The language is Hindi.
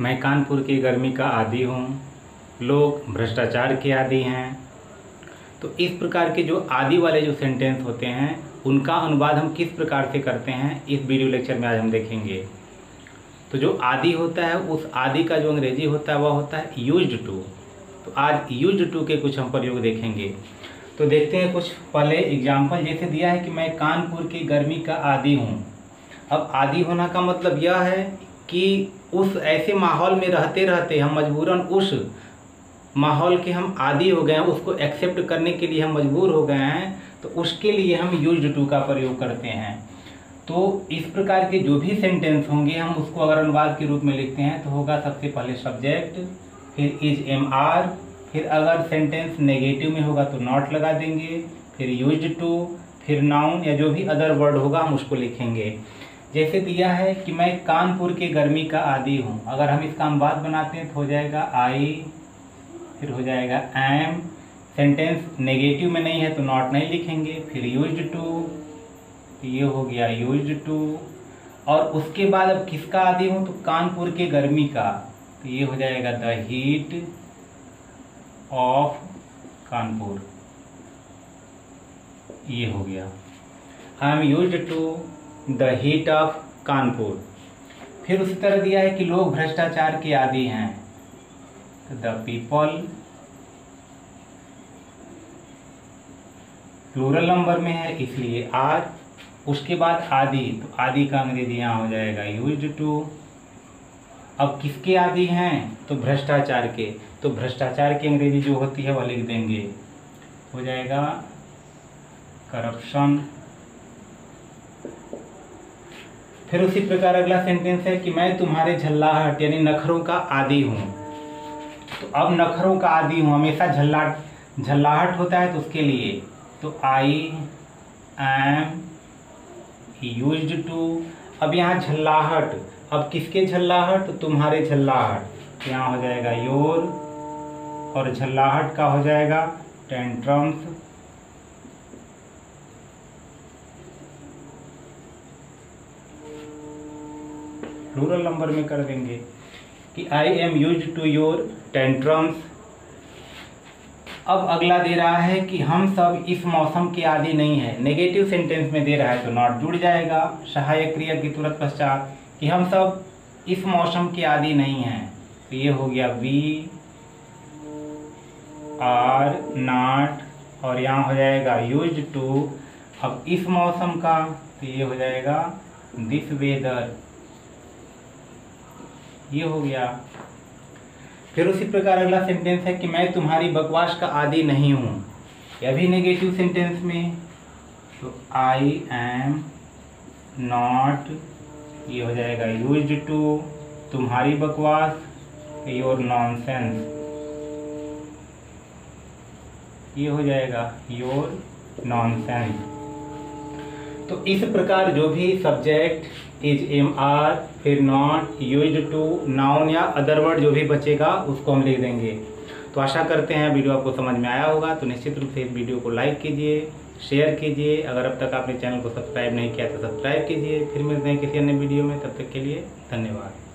मैं कानपुर की गर्मी का आदि हूँ। लोग भ्रष्टाचार के आदि हैं। तो इस प्रकार के जो आदि वाले जो सेंटेंस होते हैं, उनका अनुवाद हम किस प्रकार से करते हैं, इस वीडियो लेक्चर में आज हम देखेंगे। तो जो आदि होता है, उस आदि का जो अंग्रेज़ी होता है, वह होता है यूज़ टू तो आज यूज़ टू के कुछ हम प्रयोग देखेंगे। तो देखते हैं कुछ पहले एग्ज़ाम्पल जैसे दिया है कि मैं कानपुर की गर्मी का आदि हूँ। अब आदि होना का मतलब यह है कि उस ऐसे माहौल में रहते रहते हम मजबूरन उस माहौल के हम आदि हो गए हैं, उसको एक्सेप्ट करने के लिए हम मजबूर हो गए हैं तो उसके लिए हम यूज़ टू का प्रयोग करते हैं। तो इस प्रकार के जो भी सेंटेंस होंगे, हम उसको अगर अनुवाद के रूप में लिखते हैं तो होगा सबसे पहले सब्जेक्ट फिर इज़ एम आर फिर अगर सेंटेंस नेगेटिव में होगा तो नॉट लगा देंगे, फिर यूज़ टू फिर नाउन या जो भी अदर वर्ड होगा, हम उसको लिखेंगे। जैसे दिया है कि मैं कानपुर के गर्मी का आदि हूँ। अगर हम इसका अनुवाद बनाते हैं तो हो जाएगा आई फिर हो जाएगा एम सेंटेंस नेगेटिव में नहीं है तो नॉट नहीं लिखेंगे। फिर यूज़ टू ये हो गया यूज़ टू और उसके बाद अब किसका आदि हूँ? तो कानपुर के गर्मी का। तो ये हो जाएगा द हीट ऑफ़ कानपुर। ये हो गया। Am used to the heat of Kanpur. फिर उसी तरह दिया है कि लोग भ्रष्टाचार के आदि हैं। द पीपल, प्लूरल नंबर में है, इसलिए आर उसके बाद आदि तो आदि का अंग्रेज़ी यहाँ हो जाएगा यूज़ टू अब किसके आदि हैं? तो भ्रष्टाचार के। तो भ्रष्टाचार की अंग्रेज़ी जो होती है, वह लिख देंगे। हो जाएगा करप्शन फिर उसी प्रकार अगला सेंटेंस है कि मैं तुम्हारे झल्लाहट, यानी नखरों का आदि हूँ। तो अब नखरों का आदि हूँ, हमेशा झल्ला, झल्लाहट होता है तो उसके लिए तो आई एम यूज़ टू अब यहाँ झल्लाहट, अब किसके झल्लाहट? तो तुम्हारे झल्लाहट। यहाँ हो जाएगा योर और झल्लाहट का हो जाएगा टेंट्रम्स प्लूरल नंबर में कर देंगे कि I am used to your tantrums अब अगला दे रहा है कि हम सब इस मौसम के आदि नहीं है। नेगेटिव सेंटेंस में दे रहा है तो नॉट जुड़ जाएगा। सहायक क्रिया के तुरंत पश्चात कि हम सब इस मौसम के आदि नहीं हैं। तो ये हो गया वी आर नॉट और यहाँ हो जाएगा यूज़ टू अब इस मौसम का तो ये हो जाएगा दिस वेदर ये हो गया। फिर उसी प्रकार अगला सेंटेंस है कि मैं तुम्हारी बकवास का आदि नहीं हूँ। यह भी नेगेटिव सेंटेंस में। तो आई एम नॉट ये हो जाएगा यूज़ टू तुम्हारी बकवास योर नॉनसेंस ये हो जाएगा योर नॉनसेंस तो इस प्रकार जो भी सब्जेक्ट इज़ एम आर फिर नॉट यूज़ टू नाउन या अदर वर्ड जो भी बचेगा, उसको हम लिख देंगे। तो आशा करते हैं वीडियो आपको समझ में आया होगा तो निश्चित रूप से इस वीडियो को लाइक कीजिए शेयर कीजिए, अगर अब तक आपने चैनल को सब्सक्राइब नहीं किया तो सब्सक्राइब कीजिए, फिर मिलते हैं किसी अन्य वीडियो में, तब तक के लिए धन्यवाद।